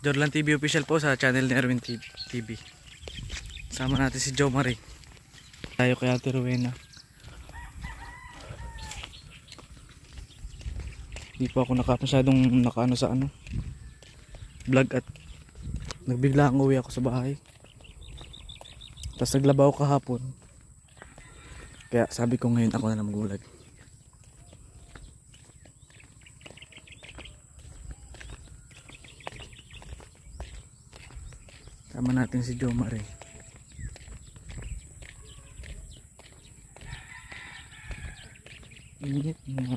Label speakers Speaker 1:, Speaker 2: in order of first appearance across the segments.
Speaker 1: Jorlan TV official po sa channel ni Erwin TV. Sama natin si Joe Marie. Tayo kay Ate Rowena. Hindi po ako naka, masyadong nakaano sa ano vlog at nagbigla ang uwi ako sa bahay. Tapos naglabaw kahapon. Kaya sabi ko ngayon ako na lang mag-vlog. Tama natin si Jo Marie. Init na.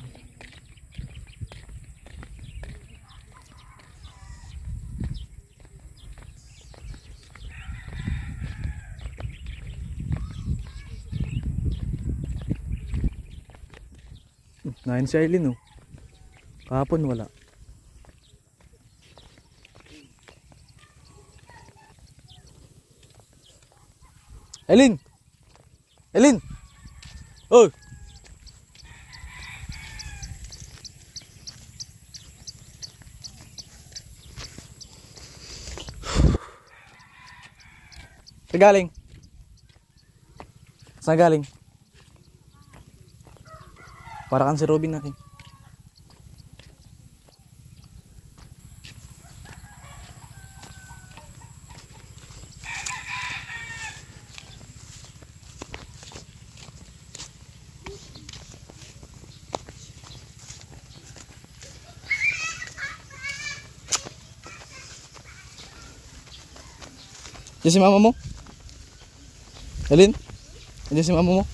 Speaker 1: Nain si Aileen oh. Kahapon wala. Aileen! Aileen! Oh! Saan galing? Saan galing? Para kang si Robin natin. Diyan si mama mo? Alin? Diyan si mama mo?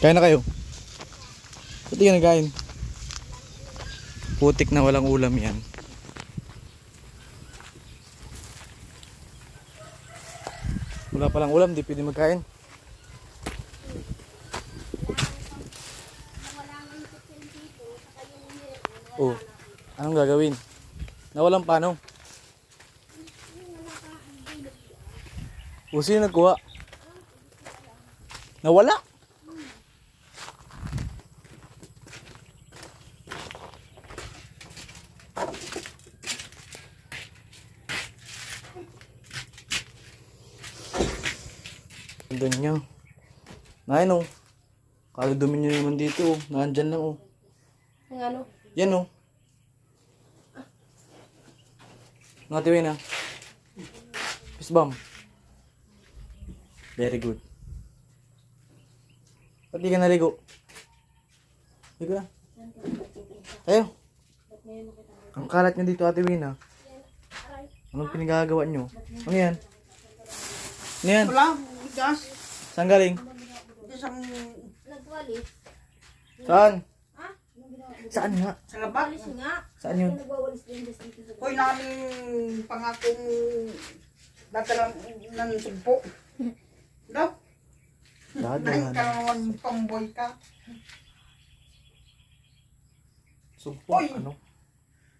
Speaker 1: Kain na kayo? Ba't di ka nagkain? Putik na walang ulam yan. Wala palang ulam, di pwede magkain. Oh, anong gagawin? Nawalan paano? O sino nagkuha? Nawala? Doon niya. Nain oh. Kala dumi niyo naman dito oh. Nandyan lang oh.
Speaker 2: Ang ano?
Speaker 1: Yan oh. Nga tiwin ah. Fist bomb. Very good. Ba't di ka naligo? Ligo na. Tayo. Ang kalat niyo dito ate Wina. Anong pinagagawa niyo? Ano yan? Ano yan?
Speaker 3: Wala, bigas.
Speaker 1: Saan galing?
Speaker 3: Isang
Speaker 2: Nagwalis.
Speaker 1: Saan?
Speaker 2: Ha?
Speaker 1: Saan nga?
Speaker 3: sa labak.
Speaker 1: Saan yun?
Speaker 3: Hoy, namin pangakong dadalang ng sumpo. Dahil
Speaker 1: Dadahan.
Speaker 3: ka naman pamboy ka.
Speaker 1: Sugpo.
Speaker 3: Oy!
Speaker 1: Ano?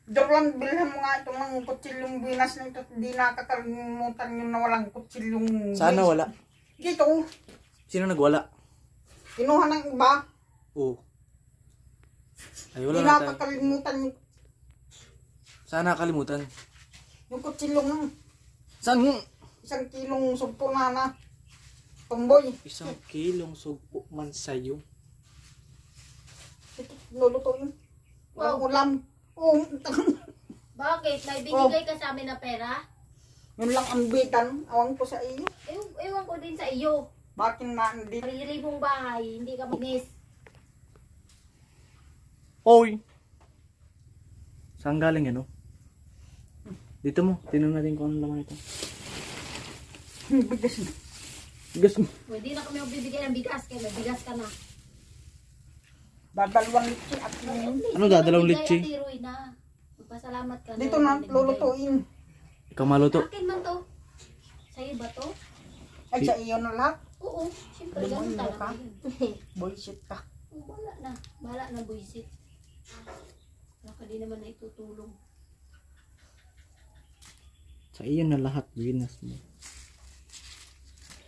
Speaker 3: Joke lang, bilhan mo nga itong mga kutsilyong binas na ito. Di nakakalimutan yun na walang kutsilyong
Speaker 1: Saan na wala?
Speaker 3: Dito,
Speaker 1: Sino nagwala?
Speaker 3: kinuha ng iba.
Speaker 1: Oo. Ay, wala na tayo.
Speaker 3: nakakalimutan yung,
Speaker 1: Saan nakakalimutan?
Speaker 3: yung kutsilyong
Speaker 1: Saan?
Speaker 3: isang kilong sumpo na na. Pamboy.
Speaker 1: Isang kilong sugpo man sa'yo.
Speaker 3: Ito, lulutuin. Walang ulam. Oo,
Speaker 2: Bakit? May binigay ka sa amin na pera?
Speaker 3: yun lang ang bitan. Awang ko sa iyo.
Speaker 2: Ewan, ewan ko din sa iyo.
Speaker 3: Bakit na hindi?
Speaker 2: Sarili mong bahay, hindi ka magnis.
Speaker 1: Oy! Saan galing ano? Dito mo, tinong natin kung ano laman ito.
Speaker 3: Bigas na.
Speaker 1: Bigas mo.
Speaker 2: Pwede na kami magbibigay ng bigas, kaya may bigas ka na.
Speaker 3: Dadalawang litsi at yun.
Speaker 1: Ano dadalawang litsi?
Speaker 2: Bigay at iroy na. Magpasalamat ka
Speaker 3: Dito
Speaker 2: na.
Speaker 3: na,
Speaker 2: nagbigay.
Speaker 3: lulutuin.
Speaker 1: Ikaw maluto.
Speaker 2: Akin man to. Sa'yo ba to?
Speaker 3: Ay, sa iyo na lahat.
Speaker 2: Oo, siyempre ganun talaga.
Speaker 3: Bullshit ka.
Speaker 2: Wala na. Wala na buisit. Wala ka din naman na itutulong.
Speaker 1: Sa iyo na lahat, Venus mo.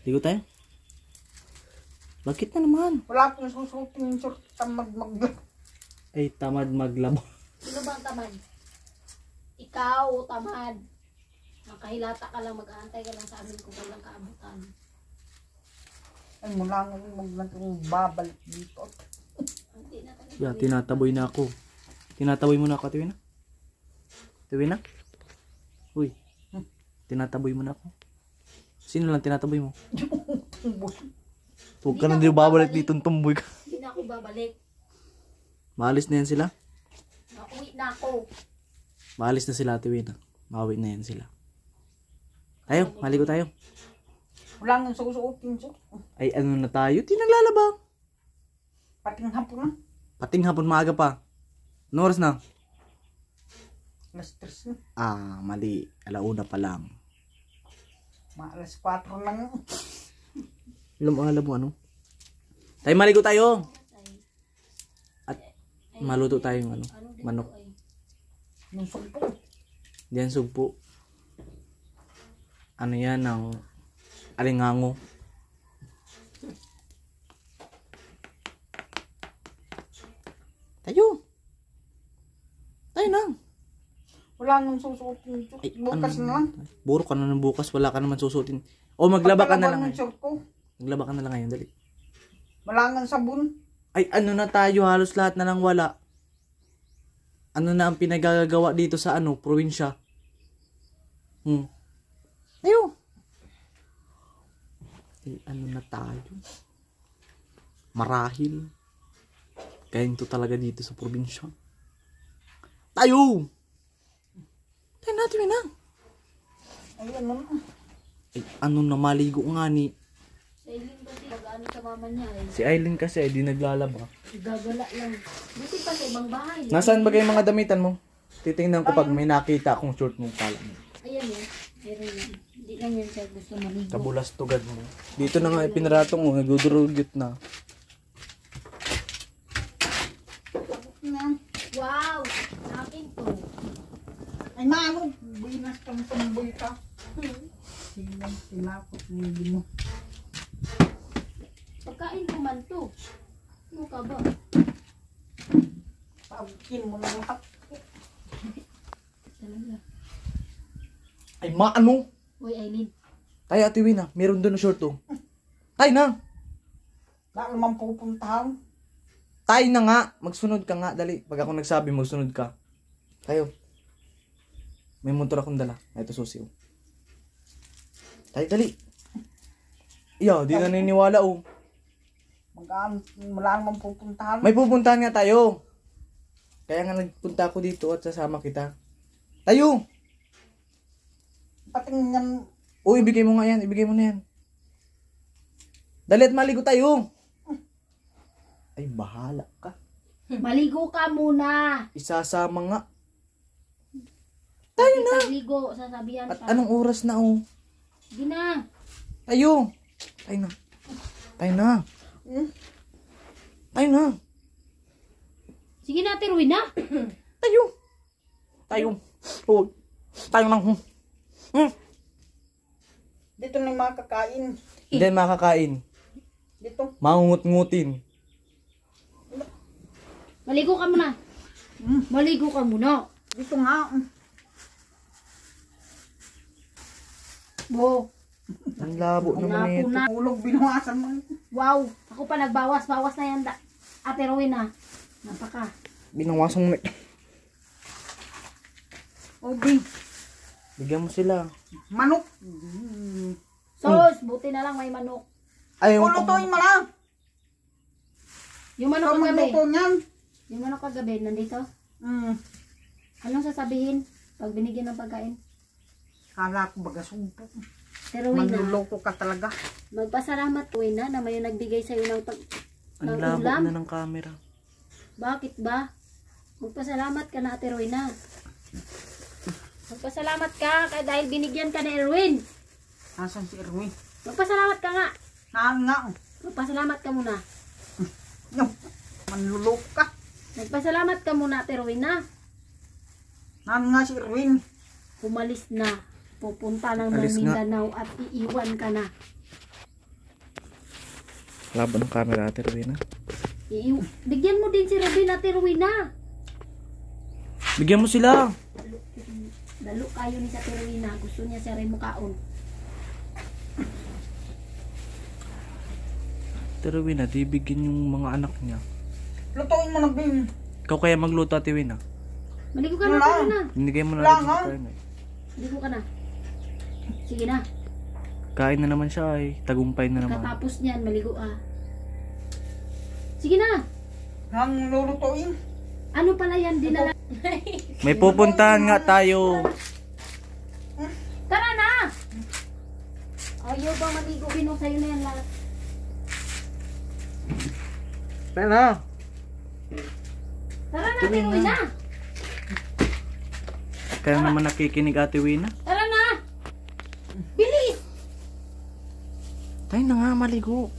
Speaker 1: Ligo tayo? Bakit na naman?
Speaker 3: Wala akong susutin yung short na mag mag
Speaker 1: Ay, tamad maglabo.
Speaker 2: Sino bang tamad? Ikaw, tamad. Nakahilata ka lang, mag-aantay ka lang sa amin kung walang kaabutan.
Speaker 3: Ay mula nga itong babalik dito.
Speaker 1: Yeah, tinataboy na ako. Tinataboy mo na ako, Tiwina? Tiwina? Uy. Tinataboy mo na ako. Sino lang tinataboy mo? Huwag ka na din babalik dito, tumboy ka.
Speaker 2: Hindi na ako babalik.
Speaker 1: Maalis na yan sila?
Speaker 2: Nauwi na ako.
Speaker 1: Maalis na sila, Tiwina. Mauwi na yan sila. Tayo, maligo tayo.
Speaker 3: Wala nga susuotin siya.
Speaker 1: Ay, ano na tayo? Tinaglalabang.
Speaker 3: Pating hapon na.
Speaker 1: Pating hapon maaga pa. Ano oras na?
Speaker 3: Alas 3 na.
Speaker 1: Ah, mali. Alauna pa lang.
Speaker 3: Mga alas 4 lang.
Speaker 1: Alam mo, alam mo ano? Tayo, maligo tayo. At maluto tayong ano,
Speaker 2: Ano
Speaker 1: manok.
Speaker 2: ay?
Speaker 3: Yung sumpo.
Speaker 1: Diyan sugpo. Ano yan ng alingango. Tayo. Tayo na.
Speaker 3: Wala nga susuotin.
Speaker 1: Ay,
Speaker 3: Bukas
Speaker 1: ano-
Speaker 3: na lang.
Speaker 1: Buro ka na ng bukas, wala ka naman susutin. O maglaba ka na lang. Maglaba ka na lang ngayon, dali.
Speaker 3: Wala nga sabon.
Speaker 1: Ay, ano na tayo, halos lahat na lang wala. Ano na ang pinagagawa dito sa ano, probinsya? Hmm. Ayo. Ay, ano na tayo? Marahil. Ganito talaga dito sa probinsya. Tayo! Tayo natin na.
Speaker 3: Ay, ano na.
Speaker 1: Ay, ano na maligo nga ni.
Speaker 2: Sa ilim kasi mag-ano sa mama niya eh.
Speaker 1: Si Aileen kasi, di naglalaba.
Speaker 2: Gagala lang. Buti pa sa ibang bahay.
Speaker 1: Nasaan ba kayo mga damitan mo? Titingnan ko pag may nakita akong short mong pala.
Speaker 2: Ayan eh. Meron yan. Hindi lang yan siya gusto maligo.
Speaker 1: Kabulastugan mo. Dito na nga ipinaratong mo, nagdudurugyot na.
Speaker 3: Na.
Speaker 2: Wow! Akin to.
Speaker 3: Ay, maano. Binas kang tumboy ka. Silang tinapot hindi mo.
Speaker 2: Pagkain ko man to. Ano ka ba?
Speaker 3: Pabukin mo na lahat.
Speaker 2: Talaga.
Speaker 1: Ay, maano?
Speaker 2: Uy, Aileen.
Speaker 1: Tayo, Ate Wina, meron doon na short oh. Tayo na!
Speaker 3: Wala naman pupuntahan.
Speaker 1: Tayo na nga! Magsunod ka nga, dali. Pag ako nagsabi, magsunod ka. Tayo. May motor akong dala. Ito susi oh. Tayo, dali. Iya, di na naniniwala oh.
Speaker 3: Mag-aan, wala naman pupuntahan.
Speaker 1: May pupuntahan nga tayo. Kaya nga nagpunta ako dito at sasama kita. Tayo!
Speaker 3: Pating yan,
Speaker 1: O, ibigay mo nga yan. Ibigay mo na yan. Dali at maligo tayo. Ay, bahala ka.
Speaker 2: Maligo ka muna.
Speaker 1: Isasama nga.
Speaker 2: Tayo na. Ligo, sasabihan
Speaker 1: At
Speaker 2: siya.
Speaker 1: anong oras na oh?
Speaker 2: Sige na.
Speaker 1: Tayo. Tayo na. Tayo na.
Speaker 3: Hmm?
Speaker 1: Tayo na.
Speaker 2: Sige na, tiruin na.
Speaker 1: Tayo. Tayo. Oh. Tayo lang. Hmm. Hmm.
Speaker 3: dito na yung mga kakain.
Speaker 1: Hindi makakain.
Speaker 3: Dito.
Speaker 1: Mangungut-ngutin.
Speaker 2: Maligo ka muna. Maligo ka muna.
Speaker 3: Dito nga.
Speaker 2: Bo.
Speaker 1: Ang labo naman ito.
Speaker 2: na.
Speaker 3: Ulog binawasan mo.
Speaker 2: Wow. Ako pa nagbawas. Bawas na yan. Da. Ate Rowena. Napaka.
Speaker 1: Binawasan mo na.
Speaker 3: O di,
Speaker 1: Bigyan mo sila.
Speaker 3: manok. Hmm.
Speaker 2: Sos, buti na lang may manok.
Speaker 1: Ay, yung
Speaker 3: Pulutuin mo lang.
Speaker 2: Yung manok
Speaker 3: Ikaw
Speaker 2: kagabi.
Speaker 3: niyan.
Speaker 2: Yung manok kagabi, nandito.
Speaker 3: Hmm.
Speaker 2: Anong sasabihin pag binigyan ng pagkain?
Speaker 3: Kala ko baga sumpo.
Speaker 2: Pero
Speaker 3: Manluloko ka talaga.
Speaker 2: magpasalamat Rowena na may nagbigay sa'yo ng, pag,
Speaker 1: ang
Speaker 2: ng
Speaker 1: labo
Speaker 2: ulam.
Speaker 1: na ng camera.
Speaker 2: Bakit ba? Magpasalamat ka na Ate Rowena. Magpasalamat ka kaya dahil binigyan ka ni Erwin.
Speaker 3: Nasaan si Erwin?
Speaker 2: Magpasalamat ka nga.
Speaker 3: Naan nga.
Speaker 2: Magpasalamat ka muna.
Speaker 3: Yung, manluloko ka.
Speaker 2: Magpasalamat ka muna Ate Rowena.
Speaker 3: Naan nga si Erwin.
Speaker 2: Pumalis na. Pupunta ng
Speaker 1: Alis nga.
Speaker 2: Mindanao at iiwan ka na.
Speaker 1: Labo ng camera, Ate Rowena.
Speaker 2: Iiw- Bigyan mo din si Robin Ate Rowena.
Speaker 1: Bigyan mo sila.
Speaker 2: Lalo kayo ni sa Terwina. Gusto niya sa Remukaon.
Speaker 1: Pero Wina, di bigyan yung mga anak niya.
Speaker 3: Lutuin mo na, Bin.
Speaker 1: Ikaw kaya magluto, Ate Wina.
Speaker 2: Maligo ka na,
Speaker 3: Wala.
Speaker 2: Na.
Speaker 1: Binigay mo na
Speaker 3: nga.
Speaker 1: sa kain eh.
Speaker 2: Maligo ka na. Sige na.
Speaker 1: Kain na naman siya ay. Tagumpay na naman.
Speaker 2: Katapos niyan, maligo ah. Sige na.
Speaker 3: Ang lulutuin.
Speaker 2: Ano pala yan? Dinala.
Speaker 1: May pupuntahan nga tayo.
Speaker 2: Tara na! Ayaw ba maligo? Bino sa'yo na yan lahat. Tara na, tinuwi
Speaker 1: na.
Speaker 2: na.
Speaker 1: kaya naman nakikinig Ate Wina.
Speaker 2: Tara na! Bilis!
Speaker 1: Tayo na nga, maligo.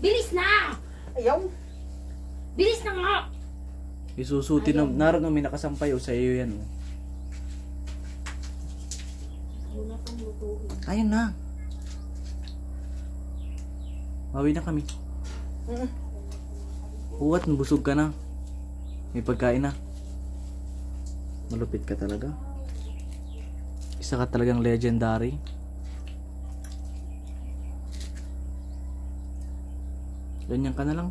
Speaker 2: Bilis na!
Speaker 3: Ayaw.
Speaker 2: Bilis na nga!
Speaker 1: Isusuti na, naroon na may nakasampay o sa iyo yan. Oh.
Speaker 2: Wala pang lutuin.
Speaker 1: Ayun na. Mawi na kami.
Speaker 3: Mm.
Speaker 1: Uwat, busog ka na. May pagkain na. Malupit ka talaga. Isa ka talagang legendary. Ganyan ka na lang.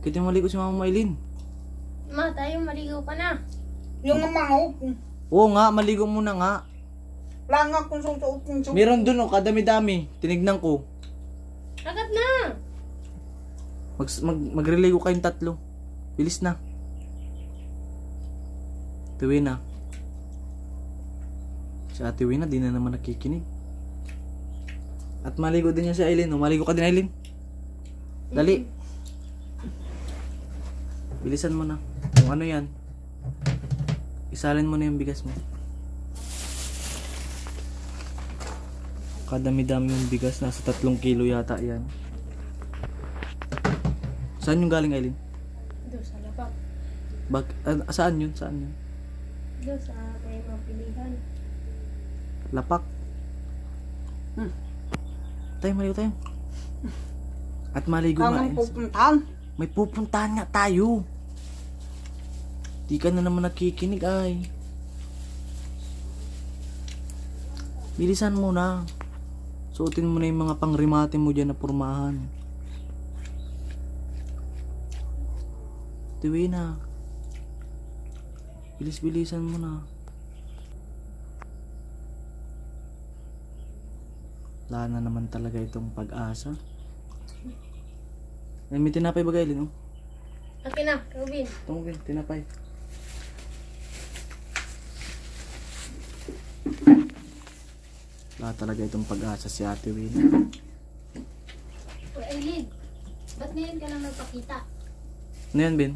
Speaker 1: Kita maligo si Mama Maylin.
Speaker 2: Ma, tayo maligo ka na.
Speaker 3: Yung manok.
Speaker 1: Oo nga, maligo muna nga.
Speaker 3: Wala kung susuotin siya.
Speaker 1: Meron dun oh, kadami-dami. Tinignan ko.
Speaker 2: Agad na!
Speaker 1: Mag, mag, magreligo kayong tatlo. Bilis na. Ate Wina. Si Ate Wina, di na naman nakikinig. At maligo din yan si Aileen. Oh. Maligo ka din, Aileen. Dali. Bilisan mo na. Kung ano yan. Isalin mo na yung bigas mo. Kadami-dami yung bigas. Nasa tatlong kilo yata yan. Saan yung galing, Aileen?
Speaker 2: Doon sa lapak.
Speaker 1: Bag, ah, saan yun? Saan yun?
Speaker 2: Doon sa kayo mapilihan.
Speaker 1: Lapak.
Speaker 3: Hmm.
Speaker 1: Tayo, maligo tayo. At maligo nga.
Speaker 3: Ang
Speaker 1: eh.
Speaker 3: pupuntahan.
Speaker 1: May pupuntahan nga tayo. Di ka na naman nakikinig ay. Bilisan mo na. Suotin mo na yung mga pangrimate mo dyan na pormahan. Tiwi na. Bilis-bilisan mo na. Wala na naman talaga itong pag-asa. Ay, may tinapay ba Gailin, oh?
Speaker 2: Akin na, Robin.
Speaker 1: Tumugin, tinapay. Wala talaga itong pag-asa si Ate Win.
Speaker 2: O, Eileen. Ba't ngayon ka lang nagpakita?
Speaker 1: Ano yan, Ben?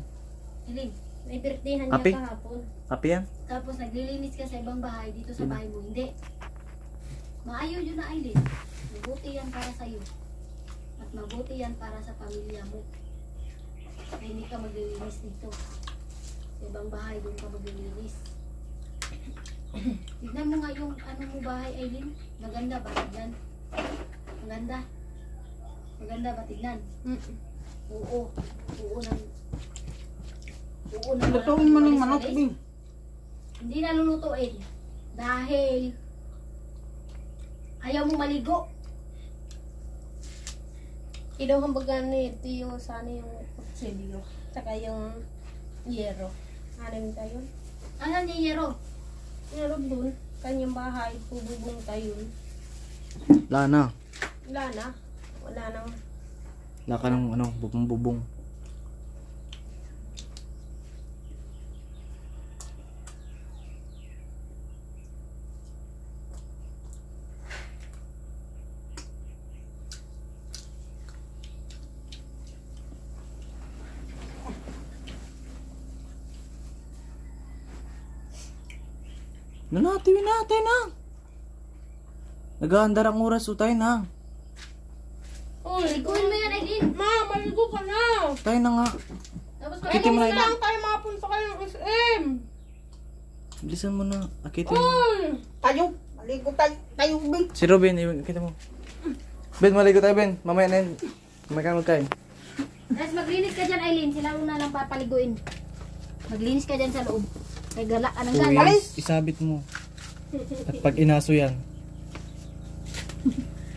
Speaker 2: Eileen, may birthdayan
Speaker 1: Api?
Speaker 2: niya kahapon.
Speaker 1: Kape yan?
Speaker 2: Tapos naglilinis ka sa ibang bahay dito sa bahay mo. Hindi. Maayaw yun na, Eileen. Mabuti yan para sa'yo. At mabuti yan para sa pamilya mo. Na hindi ka maglilinis dito. Sa ibang bahay, doon ka maglilinis. Tignan mo nga yung ano mo bahay, Eileen. Maganda ba? Tignan. Maganda. Maganda ba? Tignan. Oo. Oo ng... Oo ng
Speaker 3: Lutuin mo ng manok, Bin.
Speaker 2: Hindi na lulutuin. Dahil ayaw mo maligo.
Speaker 4: Kinuha baga ni ito yung sana yung kutsilyo. Tsaka yung yero. Anim tayo.
Speaker 2: Ano niya yero?
Speaker 4: Meron dun. Kanyang bahay. Pububong tayo.
Speaker 1: Wala na.
Speaker 4: Wala na. Wala nang
Speaker 1: Wala ka ng ano, bubong-bubong. Na na, tiwi na, tayo na. Nag-aandar ang oras, so tayo na.
Speaker 4: Uy,
Speaker 2: Liguin mo yan, Aileen.
Speaker 4: ma, maligo ka na.
Speaker 1: Tayo na nga.
Speaker 2: Tapos
Speaker 1: Akitin mo na yun.
Speaker 4: Kailangan tayo mapunta kayo ng SM.
Speaker 1: Bilisan mo na. Akitin mo.
Speaker 4: Uy!
Speaker 3: Tayo. Maligo tayo. Tayo, Bin.
Speaker 1: Si Robin, iwan kita mo. Ben, maligo tayo, Ben. Mamaya na yun. Mamaya ka magkain.
Speaker 2: Tapos maglinis ka dyan, Aileen. Sila mo na lang papaliguin. Maglinis ka dyan sa loob. Kay gala ka ng gala.
Speaker 1: isabit mo. At pag inaso yan,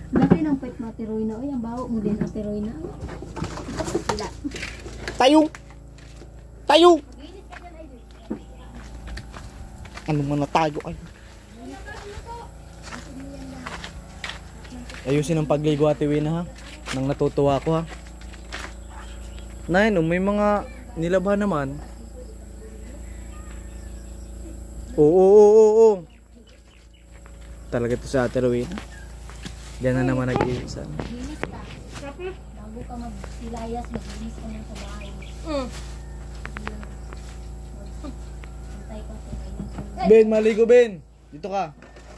Speaker 2: Laki ng pet na tiroy na. Uy, ang baho mo din na tiroy na. Wala.
Speaker 1: Tayo! Tayo! Ano man na tayo ay? Ayusin ang pagligo ate Wina ha. Nang natutuwa ko ha. Nay, no, may mga nilabhan naman. Oo, oo, oo, oo. Talaga to sa ate Rowena. Diyan na naman nag-iisa.
Speaker 2: Linis ka. Bago ka magsilayas, maglinis ka na sa bahay.
Speaker 4: Mm.
Speaker 1: Ben, maligo Ben. Dito ka.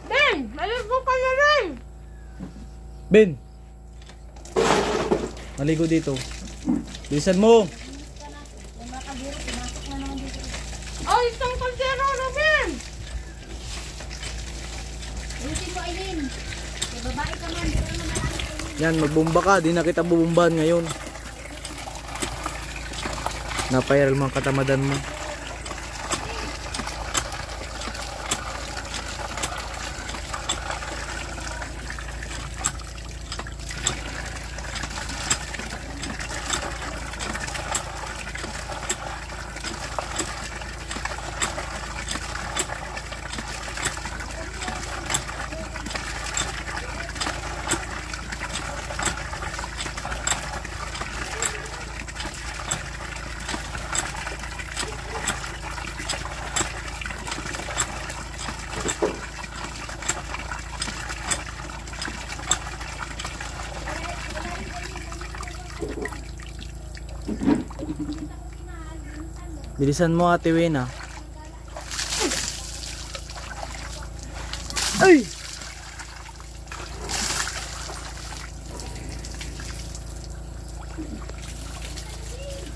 Speaker 4: Ben! Maligo ka na rin!
Speaker 1: Ben! Maligo dito. Bilisan mo!
Speaker 2: Dito.
Speaker 4: Oh, isang kaldero na, Ben!
Speaker 2: Ayusin mo, Aileen. Kay babae ka man, di ka naman marami Aileen.
Speaker 1: Yan, magbumba ka. Di na kita bubumbahan ngayon. Napairal mga katamadan mo. Bilisan mo ate Wena. Ay!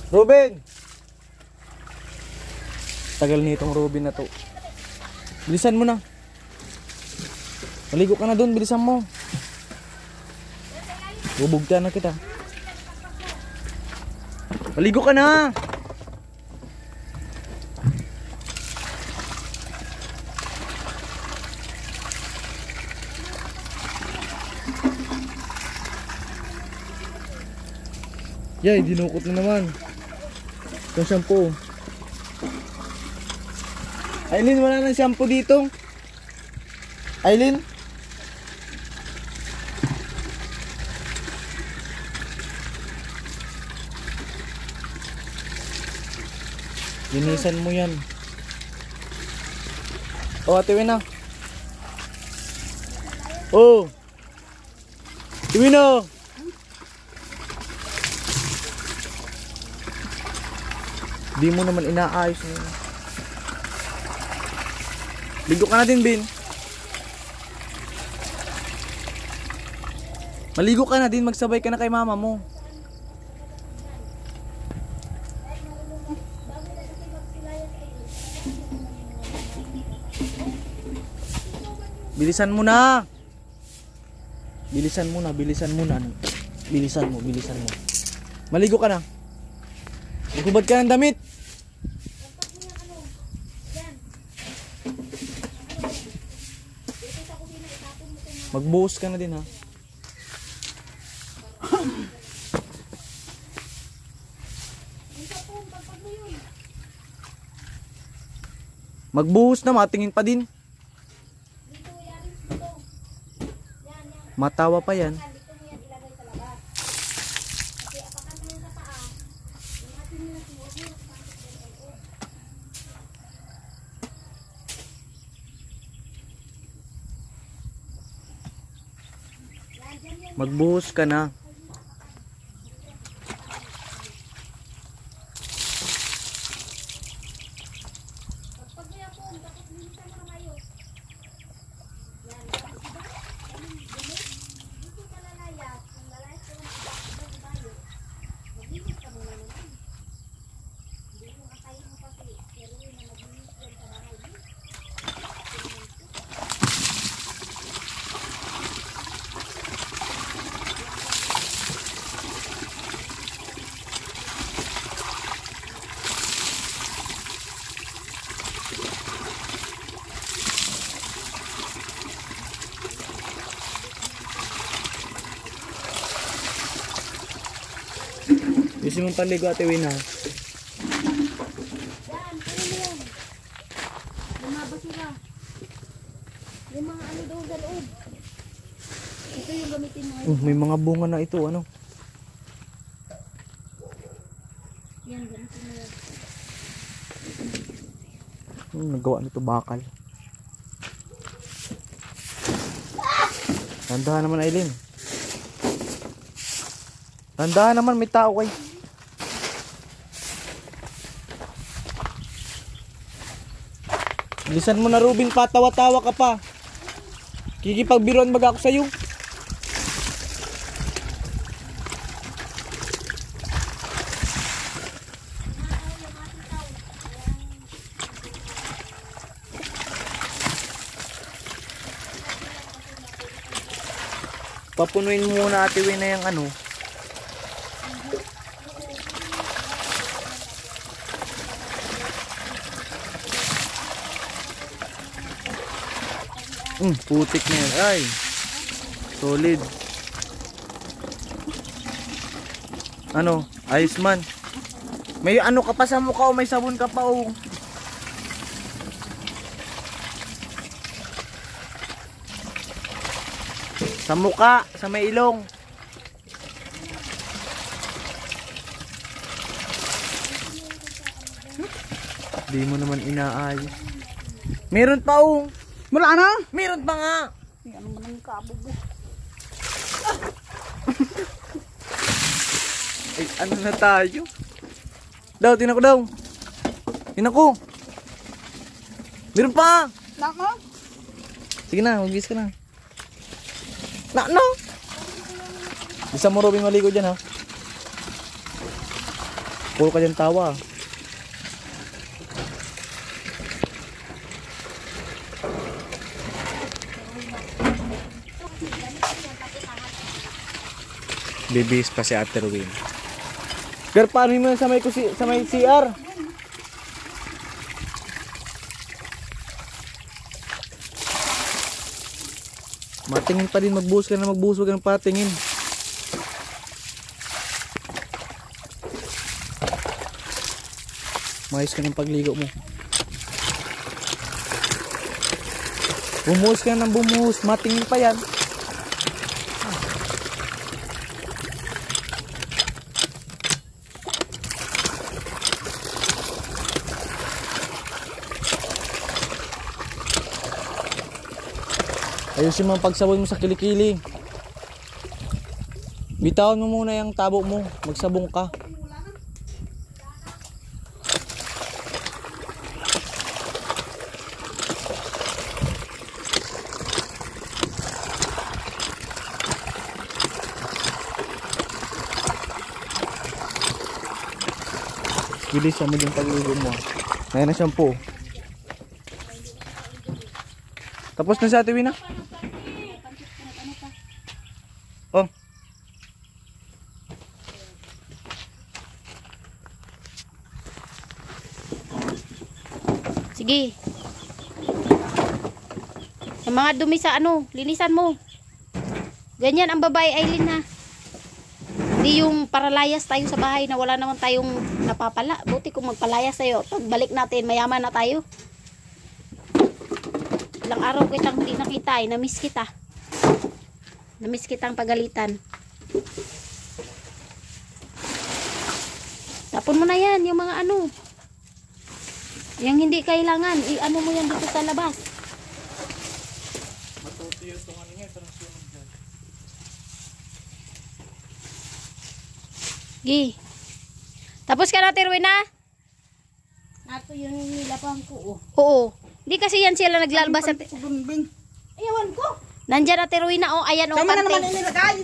Speaker 1: Ruben! Tagal nitong Ruben na to. Bilisan mo na. Maligo ka na doon, bilisan mo. Bubugta na kita. Maligo ka na! Yay, dinukot na naman. Yung shampoo. Aileen, wala nang shampoo dito. Aileen? Linisan mo yan. Oh, ate Wina. Oh. Wina. Di mo naman inaayos mo. Ligo ka na din, Bin. Maligo ka na din, magsabay ka na kay mama mo. Bilisan mo na. Bilisan mo na, bilisan mo na. Bilisan mo, bilisan mo. Maligo ka na. Magubad ka ng damit. Magbuhos ka na din ha. Magbuhos na, matingin pa din. Matawa pa yan. Magbuhos ka na. Ayusin mo paligo ate Win ha.
Speaker 2: Yan, ano mo yan? Lumabas sila. Yung mga ano doon sa loob. Ito yung gamitin mo.
Speaker 1: Oh, may mga bunga na ito ano.
Speaker 2: Yan, gamitin mo yan.
Speaker 1: Hmm, nagawa nito bakal. Tandahan naman Aileen. Tandahan naman may tao kay. Bilisan mo na Rubin, patawa-tawa ka pa. Kikipagbiruan baga ako sa'yo. Papunuin muna ate Win na ano. Hmm, putik na yan. Ay. Solid. Ano? Ayos man. May ano ka pa sa mukha o may sabon ka pa o. Sa mukha, sa may ilong. Di mo naman inaayos. Meron pa o.
Speaker 3: Wala na.
Speaker 1: Meron pa nga.
Speaker 3: Ano man ang kabubo.
Speaker 1: Ay, ano na tayo? Daw, tinan ko daw. Tinan ko. Meron pa.
Speaker 3: Nako.
Speaker 1: Sige na, magis ka na. Na, no. Isa mo Robin maligo dyan ha. Puro ka dyan tawa. Bibis pa si Ate Ruin. Gar, paano mo sa may, kusi, sa may CR? Matingin pa din, magbuhos ka na magbuhos, huwag ka ng patingin. Mayos ka ng pagligo mo. Bumuhos ka ng bumuhos, matingin pa yan. Ayusin mo ang pagsabon mo sa kilikili. Bitawan mo muna yung tabo mo. Magsabong ka. Bilisan mo yung pagligo mo. Ngayon na shampoo. Tapos na sa ate Wina? Oh.
Speaker 2: Sige. Yung mga dumi sa ano, linisan mo. Ganyan ang babae Aileen ha. Hindi yung paralayas tayo sa bahay na wala naman tayong napapala. Buti kung magpalayas tayo. Pagbalik natin, mayaman na tayo. Ilang araw kitang eh. Namiss kita. Namiss kitang pagalitan. Tapon mo na yan, yung mga ano. Yung hindi kailangan, i-ano mo yan dito sa labas. Gi. Tapos ka na, Terwin, ha?
Speaker 4: Ato yung nilapang ko. Oh.
Speaker 2: Oo. Hindi kasi yan sila naglalabas. At...
Speaker 3: Bunbing.
Speaker 2: Nandyan na, Terwin, na. Oh, ayan, oh,
Speaker 3: Sama na naman
Speaker 2: pante.
Speaker 3: inilagay.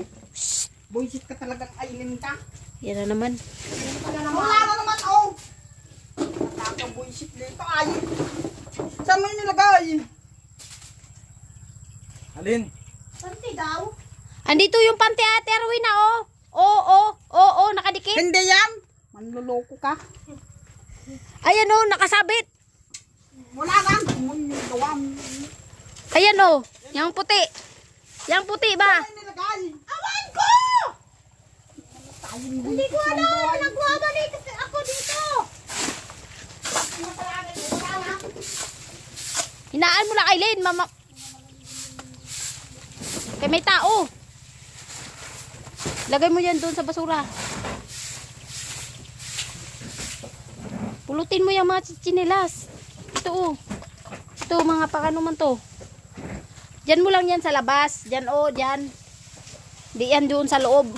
Speaker 3: Buisit ka talagang ailin ka.
Speaker 2: Yan na naman.
Speaker 3: Wala na naman, oh. Nakakabuisit dito, ay. Saan mo inilagay?
Speaker 1: Alin?
Speaker 4: Pati daw.
Speaker 2: Andito yung pante, ah, Terwin, na, oh. Oo, oo, oo, oo, nakadikit.
Speaker 3: Hindi yan. Manluloko ka.
Speaker 2: Ayan, oh, nakasabit.
Speaker 3: Wala ka. Mun yung gawa mo.
Speaker 2: Ayan, oh. Yang puti. Yang puti ba?
Speaker 3: Inilagay?
Speaker 4: Awan ko!
Speaker 5: Hindi ko alam. Nagkuha ba dito ako dito?
Speaker 2: Hinaan mo lang, Aileen. Mama... Kay may tao. Lagay mo yan doon sa basura. Pulutin mo yung mga chinelas. Ito oh. Ito mga pakano man to. Diyan mo lang yan sa labas. Diyan oh, diyan. Di yan doon sa loob.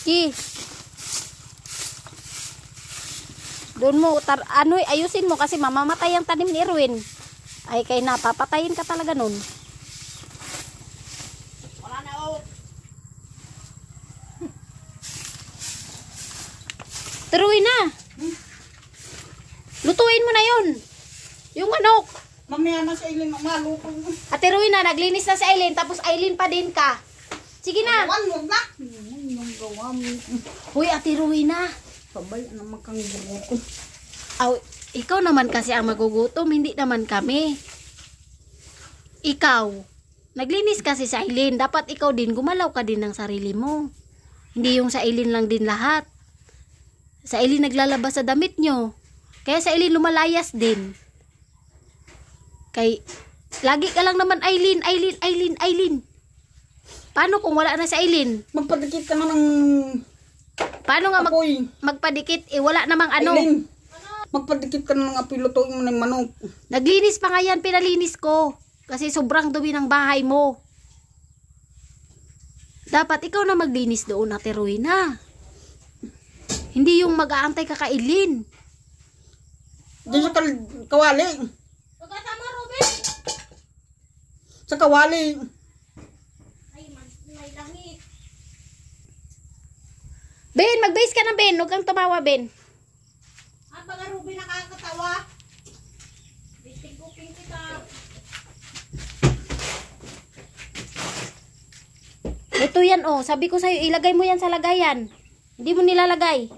Speaker 2: Ki. Doon mo, tar, ano, ayusin mo kasi mamamatay ang tanim ni Erwin. Ay, kay napapatayin ka talaga nun.
Speaker 3: Wala na oh.
Speaker 2: Turuin na. Lutuin mo na yun. Yung manok.
Speaker 3: Na ilin maluto.
Speaker 2: Ate Ruina, naglinis na si Aileen, tapos Aileen pa din ka. Sige na.
Speaker 3: Wan, wag na. Yung gawa mo.
Speaker 2: Huy, Ate Ruina.
Speaker 3: Sabay, naman kang gugutom.
Speaker 2: Aw, ikaw naman kasi ang magugutom, hindi naman kami. Ikaw, naglinis kasi sa Aileen, dapat ikaw din gumalaw ka din ng sarili mo. Hindi yung sa Aileen lang din lahat. Sa Aileen naglalabas sa damit nyo. Kaya sa Aileen lumalayas din. Kay, lagi ka lang naman Aileen, Aileen, Aileen, Aileen. Paano kung wala na si Aileen?
Speaker 3: Magpadikit ka na ng
Speaker 2: Paano nga mag,
Speaker 3: apoy.
Speaker 2: magpadikit? Eh, wala namang ano.
Speaker 3: Aileen, magpadikit ka na ng apoy, lutuin mo ng manok.
Speaker 2: Naglinis pa nga yan, pinalinis ko. Kasi sobrang dumi ng bahay mo. Dapat ikaw na maglinis doon, Ate Ruina. Hindi yung mag-aantay ka kailin.
Speaker 3: Diyan sa kawali.
Speaker 4: Pagkasama, Ruben.
Speaker 3: Sa kawali.
Speaker 4: Ay, man- may langit.
Speaker 2: Ben, mag-base ka na, Ben. Huwag kang tumawa, Ben.
Speaker 4: At mga Ruben nakakatawa. Biting kuping kita.
Speaker 2: Ito yan, oh. Sabi ko sa'yo, ilagay mo yan sa lagayan. Hindi mo nilalagay.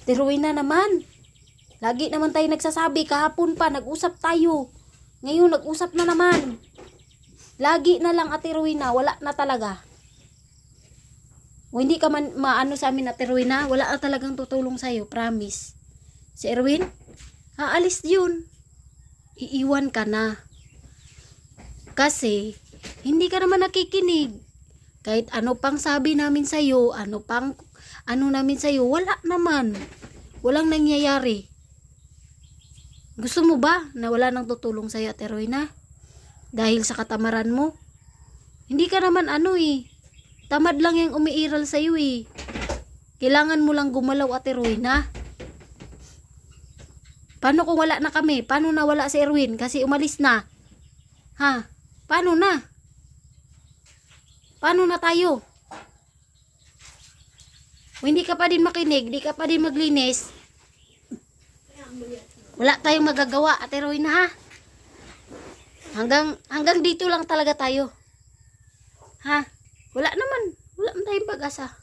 Speaker 2: Ate Ruina naman. Lagi naman tayo nagsasabi. Kahapon pa, nag-usap tayo. Ngayon, nag-usap na naman. Lagi na lang, Ate Ruina. Wala na talaga. O hindi ka man maano sa amin, Ate Ruina. Wala na talagang tutulong sa'yo. Promise. Si Erwin, aalis yun. Iiwan ka na. Kasi, hindi ka naman nakikinig. Kahit ano pang sabi namin sa'yo, ano pang, ano namin sa'yo, wala naman. Walang nangyayari. Gusto mo ba na wala nang tutulong sa'yo, Ate Royna? Dahil sa katamaran mo? Hindi ka naman ano eh. Tamad lang yung umiiral sa'yo eh. Kailangan mo lang gumalaw, Ate Royna. Paano kung wala na kami? Paano na wala si Erwin? Kasi umalis na. Ha? Paano na? Paano na tayo? O hindi ka pa din makinig, hindi ka pa din maglinis. Wala tayong magagawa, Ate Roy na ha. Hanggang, hanggang dito lang talaga tayo. Ha? Wala naman. Wala naman tayong pag-asa.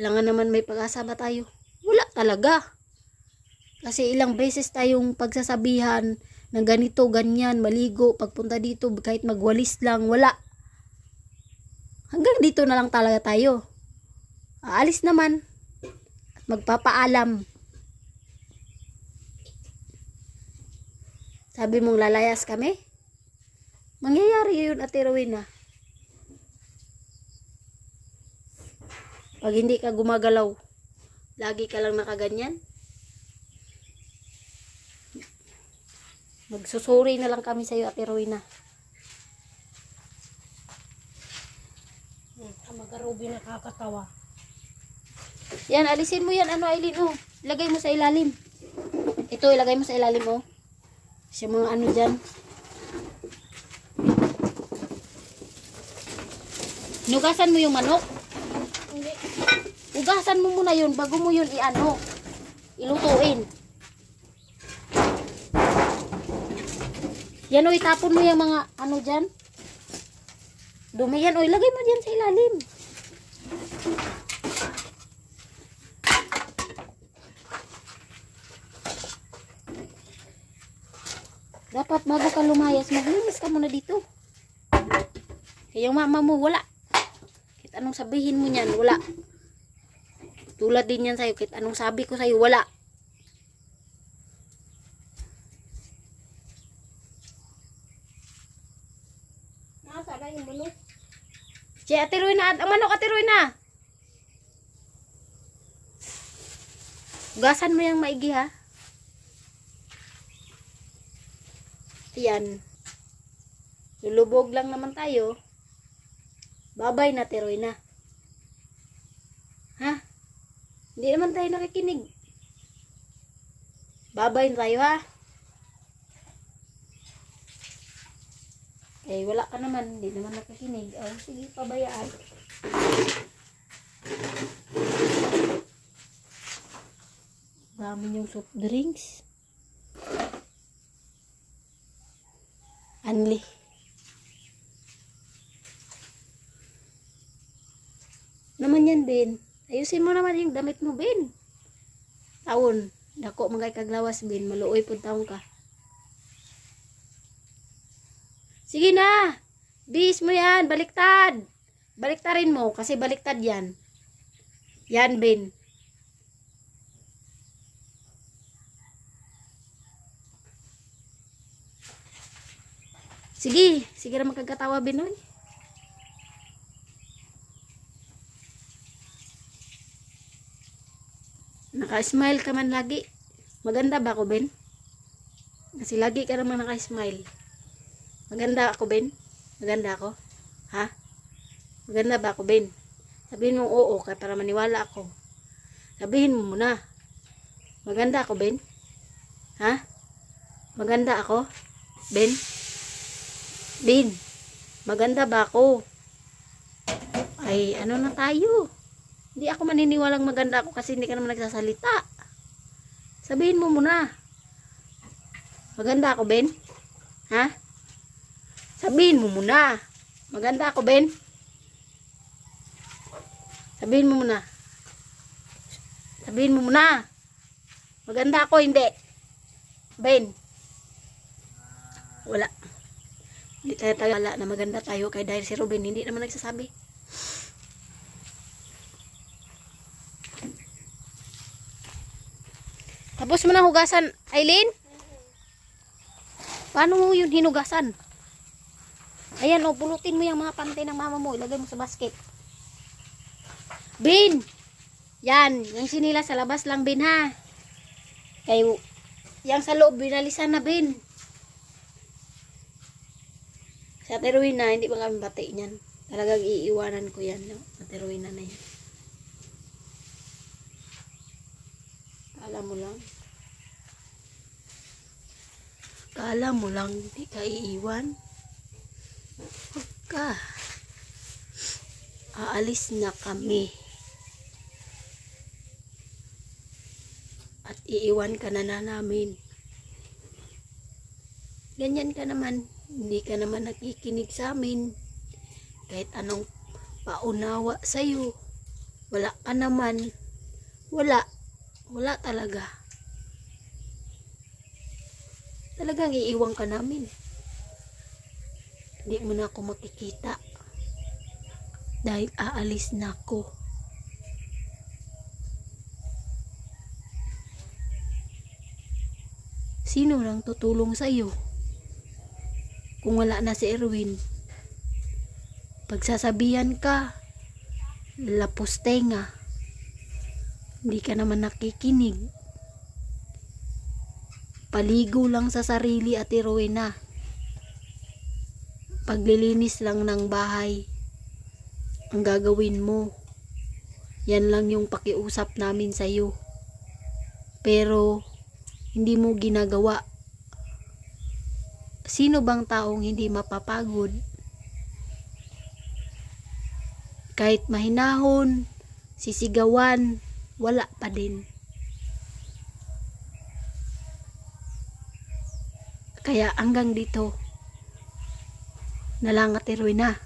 Speaker 2: Wala nga naman may pag-asa ba tayo? Wala talaga. Kasi ilang beses tayong pagsasabihan ng ganito, ganyan, maligo, pagpunta dito, kahit magwalis lang, wala. Hanggang dito na lang talaga tayo. Aalis naman. At magpapaalam. Sabi mong lalayas kami? Mangyayari yun, Ate Rowena. Pag hindi ka gumagalaw, lagi ka lang nakaganyan, Magsusuri na lang kami sa iyo, Ate Rowena.
Speaker 4: Ruben nakakatawa.
Speaker 2: Yan, alisin mo yan. Ano, Aileen, oh. Ilagay mo sa ilalim. Ito, ilagay mo sa ilalim, oh. Kasi mga ano dyan. Nugasan mo yung manok.
Speaker 4: Hindi.
Speaker 2: Ugasan mo muna yun bago mo yun i-ano. Ilutuin. Yan o, itapon mo yung mga ano dyan. Dumi yan o, ilagay mo dyan sa ilalim. Dapat dapat bago ka lumayas, maglinis ka muna dito. Kaya yung mama mo, wala. Kahit anong sabihin mo niyan, wala. Tulad din yan sa'yo, kahit anong sabi ko sa'yo, wala.
Speaker 4: Nasa na yung manok.
Speaker 2: Si Ate Roy na, ang manok Ate Roy na. Hugasan mo yung maigi ha. Yan. Lulubog lang naman tayo. Babay na Ate Roy na. Ha? Hindi naman tayo nakikinig. Babay na tayo ha. Eh, wala ka naman. Hindi naman nakikinig. Oh, sige, pabayaan. Dami yung soft drinks. Anli. Naman yan, Ben. Ayusin mo naman yung damit mo, Ben. Taon. Dako mga kaglawas, Ben. Maluoy po taon ka. Sige na. Bis mo yan. Baliktad. Baliktarin mo. Kasi baliktad yan. Yan, Ben. Sige. Sige na magkagatawa, Binoy. Naka-smile ka man lagi. Maganda ba ako, Ben? Kasi lagi ka naman naka-smile. Maganda ako, Ben? Maganda ako? Ha? Maganda ba ako, Ben? Sabihin mo oo, kaya para maniwala ako. Sabihin mo muna. Maganda ako, Ben? Ha? Maganda ako? Ben? Ben? Maganda ba ako? Ay, ano na tayo? Hindi ako maniniwalang maganda ako kasi hindi ka naman nagsasalita. Sabihin mo muna. Maganda ako, Ben? Ha? Sabihin mo muna. Maganda ako, Ben? Sabihin mo muna. Sabihin mo muna. Maganda ako, hindi. Ben? Wala. Hindi tayo wala na maganda tayo kay dahil si Ruben hindi naman nagsasabi. Tapos mo na hugasan, Aileen? Paano mo yun hinugasan? Ayan, o, pulutin mo yung mga pante ng mama mo. Ilagay mo sa basket. Bin! Yan, yung sinila sa labas lang, Bin, ha? Kay, yung sa loob, binalisan na, Bin. Sa Ate na, hindi pa kami bati niyan. Talagang iiwanan ko yan, no? Ate Rowena na yan. Kala mo lang. Kala mo lang, hindi ka iiwan. Huwag ka. Aalis na kami. At iiwan ka na na namin. Ganyan ka naman. Hindi ka naman nakikinig sa amin. Kahit anong paunawa sa'yo. Wala ka naman. Wala. Wala talaga. Talagang iiwan ka namin. Hindi mo na ako makikita. Dahil aalis na ako. Sino nang tutulong sa iyo? Kung wala na si Erwin, pagsasabihan ka, lapos tenga, hindi ka naman nakikinig. Paligo lang sa sarili at Rowena. Paglilinis lang ng bahay ang gagawin mo. Yan lang yung pakiusap namin sa iyo. Pero hindi mo ginagawa. Sino bang taong hindi mapapagod? Kahit mahinahon, sisigawan, wala pa din. Kaya hanggang dito, nalangatiroy na.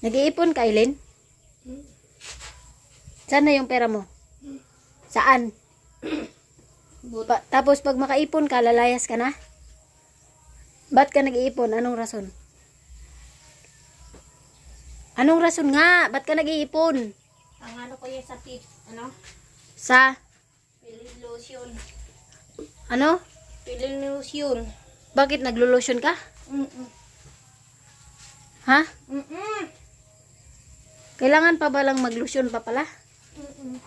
Speaker 2: Nag-iipon ka, Eileen? Saan na yung pera mo? Saan? Pa- tapos pag makaipon ka, lalayas ka na? Ba't ka nag-iipon? Anong rason? Anong rason nga? Ba't ka nag-iipon?
Speaker 4: Ang ano ko yung sa tip, ano?
Speaker 2: Sa,
Speaker 4: Pilin lotion.
Speaker 2: ano?
Speaker 4: Pilin lotion.
Speaker 2: Bakit naglulusyon ka?
Speaker 4: Mm-mm.
Speaker 2: Ha?
Speaker 4: Mm-mm.
Speaker 2: Kailangan pa ba lang maglusyon pa pala?
Speaker 4: Mm-mm.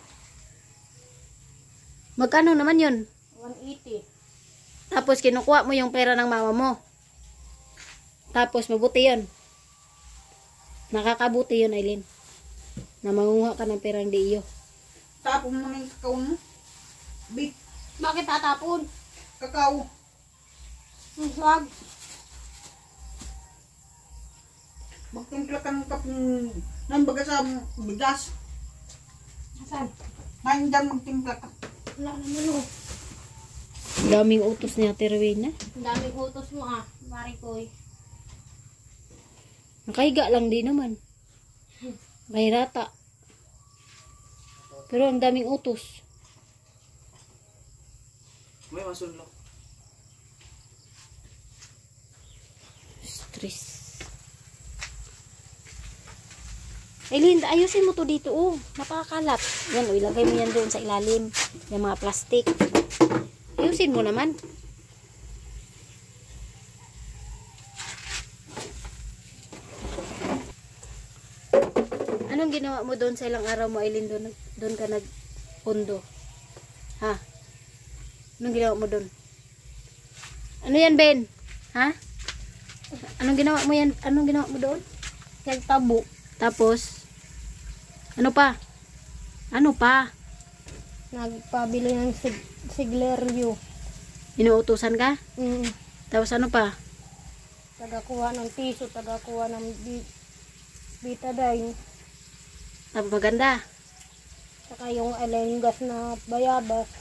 Speaker 2: Magkano naman yun?
Speaker 4: 180.
Speaker 2: Tapos kinukuha mo yung pera ng mama mo. Tapos mabuti yun. Nakakabuti yun, Aileen. Na mangunguha ka ng perang di iyo.
Speaker 3: Tapon mo na yung kakao mo. Bit,
Speaker 4: Bakit tatapon?
Speaker 3: kakao.
Speaker 4: Wag.
Speaker 3: Magtimpla ka ng kaping ng baga sa bigas.
Speaker 4: Asan?
Speaker 3: Ngayon dyan magtimpla ka.
Speaker 4: Wala naman oh.
Speaker 2: Ang daming utos ni Ate Rowena.
Speaker 4: Ang daming utos mo ah. Mari ko eh.
Speaker 2: Nakahiga lang din naman. Kahirata. Pero ang daming utos.
Speaker 1: May masunlok.
Speaker 2: Stress. Aileen, ayusin mo to dito, oh. Napakakalat. Yan, oh, ilagay mo yan doon sa ilalim. Yung mga plastic. Ayusin mo naman. Anong ginawa mo doon sa ilang araw mo, Aileen, doon, doon ka nagpundo? Ha? Anong ginawa mo doon? Ano yan, Ben? Ha? Anong ginawa mo yan? Anong ginawa mo doon?
Speaker 4: Nagtabo.
Speaker 2: Tapos, ano pa? Ano pa?
Speaker 4: Nagpabili ng sig sigleryo.
Speaker 2: Inuutusan ka?
Speaker 4: Mm.
Speaker 2: Tapos ano pa?
Speaker 4: Tagakuha ng tiso, tagakuha ng bi betadine.
Speaker 2: Tapos maganda.
Speaker 4: Saka yung elengas na bayabas.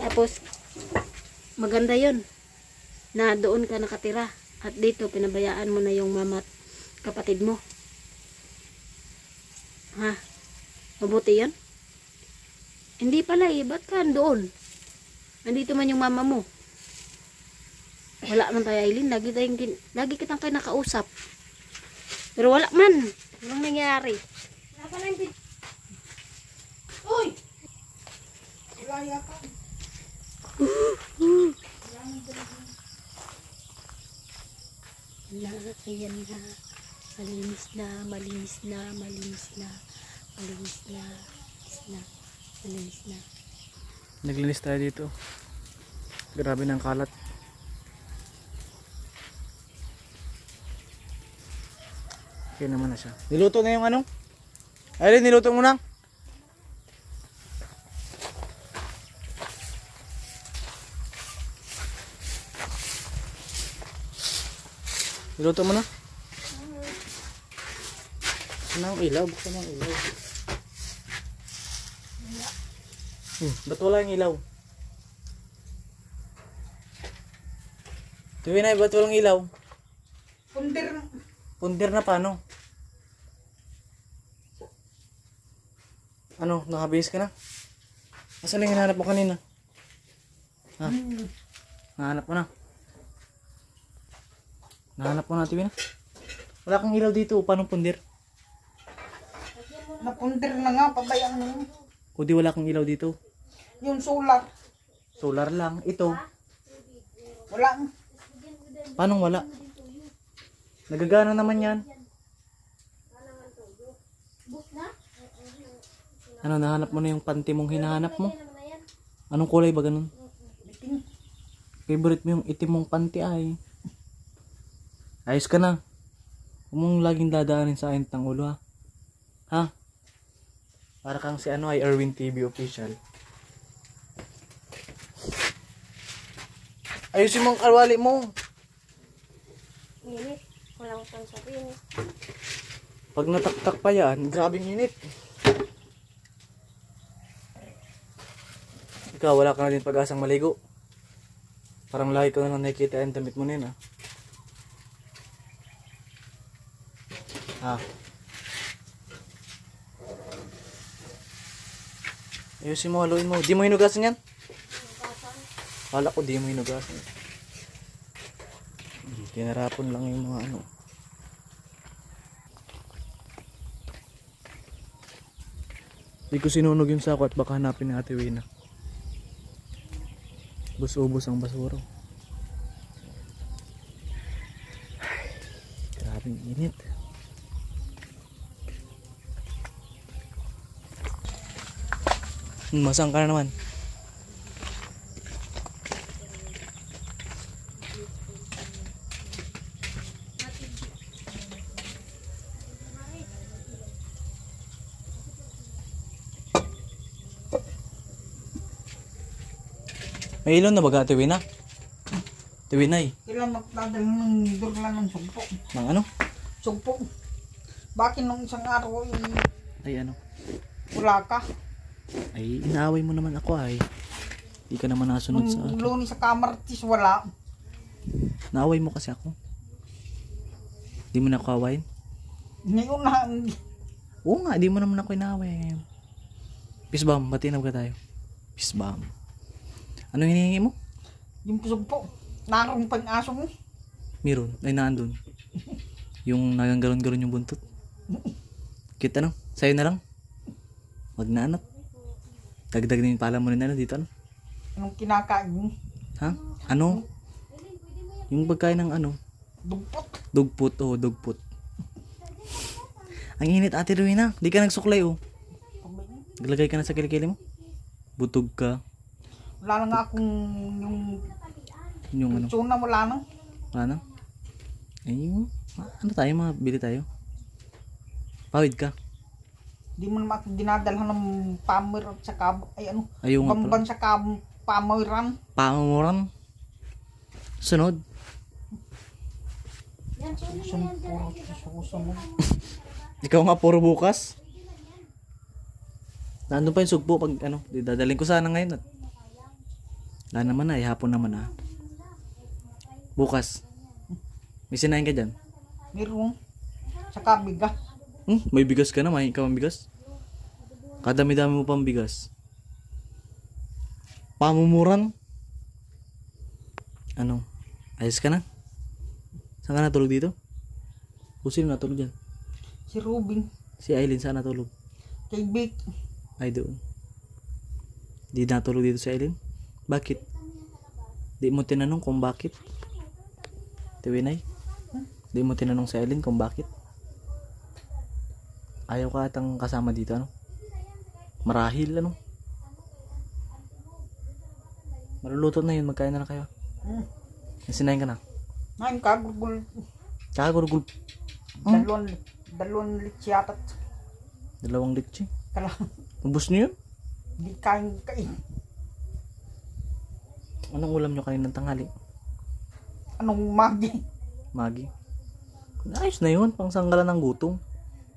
Speaker 2: Tapos, maganda yon Na doon ka nakatira. At dito, pinabayaan mo na yung mama at kapatid mo. Ha? Mabuti yan? Hindi pala eh. Ba't ka doon? Nandito man yung mama mo. Wala man tayo, Aileen. Lagi, tayong, lagi kitang kinakausap. Pero wala man. Walang nangyayari.
Speaker 4: Uy!
Speaker 3: Ilaya ka.
Speaker 2: Na, ayan na. Malinis na, malinis na, malinis na. Malinis na, malinis na, malinis na.
Speaker 1: Naglinis tayo dito. Grabe ng kalat. Okay naman na siya. Niluto na yung ano? Ayun, niluto mo na. Niluto mo na? Buksan na ang ilaw, buksan na ang ilaw. Hmm, ba't wala yung ilaw? Tuwin na, ba't walang ilaw?
Speaker 3: Pundir.
Speaker 1: Pundir na paano? Ano, nakabihis ka na? Asan yung hinahanap mo kanina? Ha? Nahanap mo na? Nahanap mo na, Tiwi na? Wala kang ilaw dito, paano pundir?
Speaker 3: Napundir na nga, pabayaan mo.
Speaker 1: O di wala kang ilaw dito.
Speaker 3: Yung solar.
Speaker 1: Solar lang. Ito,
Speaker 3: Wala.
Speaker 1: paano wala? Nagagana naman yan. Ano, nahanap mo na yung panty mong hinahanap mo? Anong kulay ba ganun? Favorite mo yung itim mong panty ay. Ayos ka na. Huwag mong laging dadaanin sa akin ng ulo ha. Ha? Para kang si ano ay Erwin TV official. Ayusin mo ang kalwali mo.
Speaker 4: Init. Walang pansabihin.
Speaker 1: Pag nataktak pa yan, grabing init. Ikaw, wala ka na din pag-asang maligo. Parang lagi ko na lang nakikita yung damit mo na yun, ah. Ha? Ayusin mo, haluin mo. Di mo hinugasan yan? Kala ko di mo hinugasan. Tinarapon lang yung mga ano. Hindi ko sinunog yung sako at baka hanapin ni Ate Wina. Bus-ubos ang basura. Ay, Grabing init. Masang ka na naman. May ilon na ba Ate Wina? Ate Winay,
Speaker 3: Kailan magdadal ng durlan ng sugpo?
Speaker 1: ng ano?
Speaker 3: Sugpo. Bakit nung isang araw ay
Speaker 1: Ay ano?
Speaker 3: wala ka?
Speaker 1: Ay, inaaway mo naman ako ay. Hindi ka naman nasunod sa akin.
Speaker 3: luni sa kamartis wala.
Speaker 1: Naaway mo kasi ako. Hindi mo na ako awayin?
Speaker 3: Ngayon na,
Speaker 1: Oo nga, di mo naman ako inaaway ngayon. Peace bomb, batinab ka tayo. Peace bomb. Ano hinihingi mo?
Speaker 3: yung sugpo. Narong pang aso mo.
Speaker 1: Meron, ay naandun. Yung naganggaron-garon yung buntot. Cute ano? Sa'yo na lang. Wag na anak. Dagdag na yung pala mo rin ano dito ano?
Speaker 3: Anong kinakain mo?
Speaker 1: Ha? Ano? Yung pagkain ng ano?
Speaker 3: Dugpot.
Speaker 1: Dugput, oh, dugput. Ang init ate Rowena. Di ka nagsuklay oh. Naglagay ka na sa kilikili mo. Butog ka.
Speaker 3: Wala na nga akong yung
Speaker 1: Yung ano.
Speaker 3: tsuna wala na.
Speaker 1: Wala na. Ay, ma- ano tayo? Mga bili tayo. Pawid ka.
Speaker 3: Di mo naman ako dinadalhan ng pamir at saka ay ano.
Speaker 1: Pala.
Speaker 3: Bamban sa kam pamiran.
Speaker 1: Pamamuran. Sunod.
Speaker 3: Susunod puro susunod.
Speaker 1: Ikaw nga puro bukas. Nandun pa yung sugpo pag ano. Dadaling ko sana ngayon at wala naman na. eh, hapon naman na. Bukas. May sinayin ka dyan.
Speaker 3: Meron. Saka bigas.
Speaker 1: Hmm, may bigas ka na, may ikaw ang bigas. Kadami-dami mo pang bigas. Pamumuran. Ano? Ayos ka na? Saan ka natulog dito? O sino natulog dyan?
Speaker 3: Si Rubin.
Speaker 1: Si Aileen saan natulog?
Speaker 3: Kay Vic.
Speaker 1: Ay doon. Di natulog dito si Aileen? Bakit? Di mo tinanong kung bakit? Tiwinay? Di mo tinanong si Aileen kung bakit? Ayaw ka atang kasama dito ano? Marahil ano? Maluluto na yun, magkain na lang kayo.
Speaker 3: Hmm.
Speaker 1: Nasinayin ka na.
Speaker 3: Ngayon kagugul.
Speaker 1: Kakagurugul.
Speaker 3: Dalawang, dalawang litsyat at
Speaker 1: Dalawang litchi.
Speaker 3: kala.
Speaker 1: Ubus niyo yun?
Speaker 3: Di kain kain.
Speaker 1: Anong ulam nyo kaninang tanghali?
Speaker 3: Anong magi?
Speaker 1: Magi. Ayos na yun, pang sanggalan ng gutom.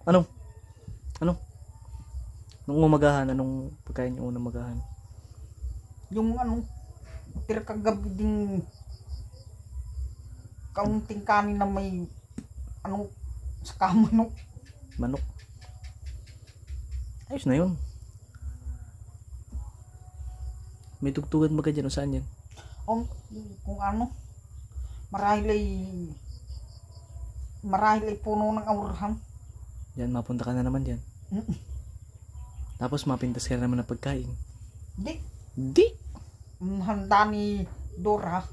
Speaker 1: Ano? Nung umagahan, anong pagkain yung unang magahan?
Speaker 3: Yung ano, tira kagabi ding kaunting kanin na may ano sa kamano.
Speaker 1: Manok. Ayos na yun. May tugtugan ba ka dyan o saan yan?
Speaker 3: O, kung ano, marahil ay marahil ay puno ng aurahan.
Speaker 1: Yan, mapunta ka na naman dyan.
Speaker 3: Mm.
Speaker 1: Tapos mapintas ka na naman ng pagkain.
Speaker 3: Di,
Speaker 1: Di!
Speaker 3: ang handa ni Dora,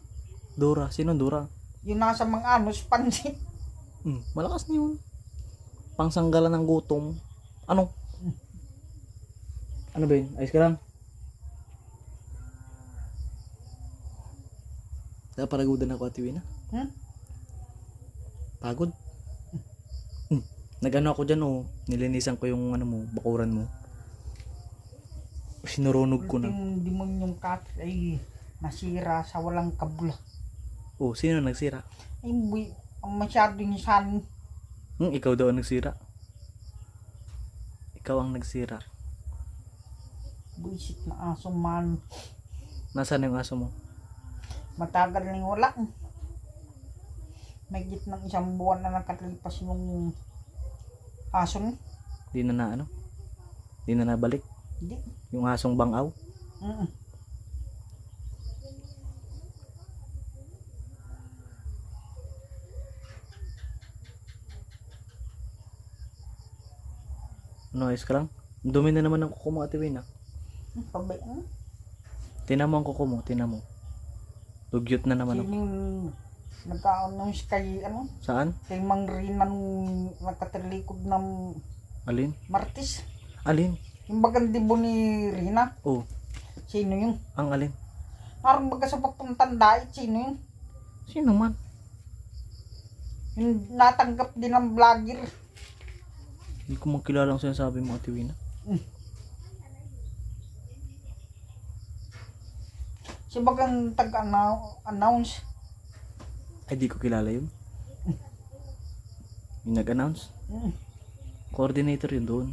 Speaker 1: Dora. Sino Dora?
Speaker 3: yung nasa mga ano, spansit.
Speaker 1: Hmm, malakas na yun. Pang sanggalan ng gutom. Ano? Ano ba yun? Ayos ka lang? Naparagudan ako at na.
Speaker 3: Hmm?
Speaker 1: Pagod? Hmm. Nag-ano ako dyan oh. Nilinisan ko yung ano mo, bakuran mo. Sinurunog ko na.
Speaker 3: Yung demonyong cat ay nasira sa walang kabula.
Speaker 1: Oh, sino nagsira?
Speaker 3: Ay, ang masyadong san,
Speaker 1: Hmm, ikaw daw ang nagsira. Ikaw ang nagsira.
Speaker 3: buisit na aso man.
Speaker 1: Nasaan yung aso mo?
Speaker 3: Matagal na yung wala. May ng isang buwan na nakalipas yung Aso no?
Speaker 1: Di na na ano? Di na nabalik.
Speaker 3: Hindi.
Speaker 1: Yung asong bangaw.
Speaker 3: Mm.
Speaker 1: Ano, ayos ka lang? Ang Dumi na naman ang kuko mo, Ate Win, ah.
Speaker 3: Pabay, ano?
Speaker 1: Tinan mo ang kuko mo, tinan mo. Dugyot na naman. Ako.
Speaker 3: yung nagka-announce kay, ano?
Speaker 1: Saan?
Speaker 3: Kay Mang Rina nung nakatalikod ng
Speaker 1: Alin?
Speaker 3: Martis.
Speaker 1: Alin?
Speaker 3: Yung bagandibo ni Rina.
Speaker 1: Oh,
Speaker 3: Sino yun?
Speaker 1: ang alin?
Speaker 3: Parang baga sa papuntang dait. Sino yun?
Speaker 1: Sino man?
Speaker 3: Yung natanggap din ng vlogger.
Speaker 1: Hindi ko magkilala ang sinasabi mo, Ate Win. ah.
Speaker 3: Si bagang tag-announce.
Speaker 1: Ay, di ko kilala yun. Yung nag-announce.
Speaker 3: Mm.
Speaker 1: Coordinator yun doon.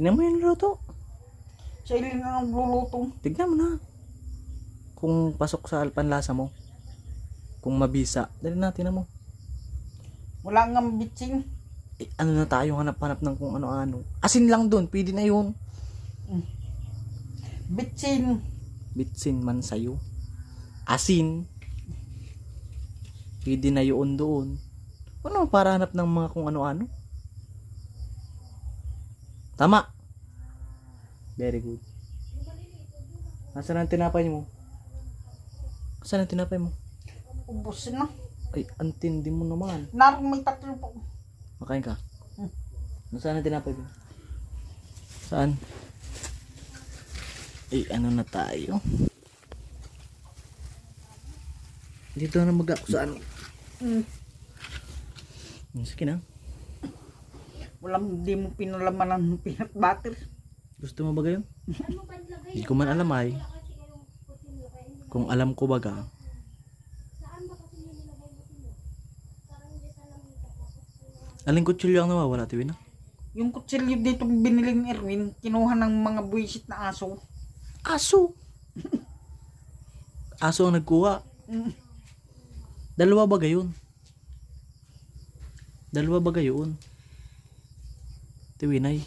Speaker 1: Tingnan mo yung luto.
Speaker 3: Sa ilin na nagluluto.
Speaker 1: Tignan mo na. Kung pasok sa panlasa mo. Kung mabisa. Dali na, tingnan mo.
Speaker 3: Wala nga bitching.
Speaker 1: Eh, ano na tayo, hanap-hanap ng kung ano-ano. Asin lang doon, pwede na yun.
Speaker 3: Bitchin.
Speaker 1: Bitsin man sa'yo. Asin. Pwede na yun doon. Ano, para hanap ng mga kung ano-ano. Tama. Very good. Nasaan ang tinapay mo? Nasaan ang tinapay mo?
Speaker 3: Ubus na.
Speaker 1: Ay, antindi mo naman.
Speaker 3: Naroon may tatlo po.
Speaker 1: Makain ka. Nasaan ang tinapay mo? Saan? Ay, ano na tayo? Dito na mag ako sa ano.
Speaker 3: Mm.
Speaker 1: Hmm, Sige na.
Speaker 3: Walang di mo pinalaman ng peanut butter.
Speaker 1: Gusto mo ba gayon? Hindi ko man alam ay. Kung alam ko baga. Aling kutsilyo ang nawawala, Tiwin?
Speaker 3: Yung kutsilyo dito binili ni Erwin, kinuha ng mga buwisit na aso.
Speaker 1: Aso! Aso ang nagkuha.
Speaker 3: Mm.
Speaker 1: Dalawa ba gayon? Dalawa ba gayon? Tiwinay.